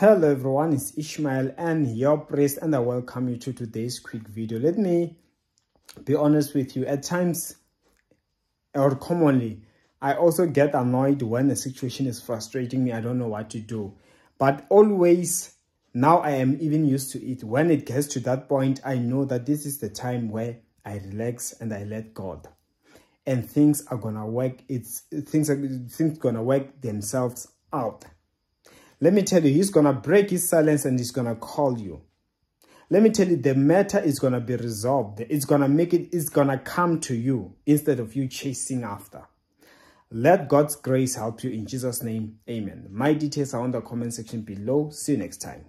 Hello everyone, it's Ishmael and your priest and I welcome you to today's quick video. Let me be honest with you. At times or commonly, I also get annoyed when a situation is frustrating me. I don't know what to do. But always, now I am even used to it. When it gets to that point, I know that this is the time where I relax and I let God. And things are gonna work. It's things are things gonna work themselves out. Let me tell you, he's going to break his silence and he's going to call you. Let me tell you, the matter is going to be resolved. It's going to make it, it's going to come to you instead of you chasing after. Let God's grace help you in Jesus' name. Amen. My details are on the comment section below. See you next time.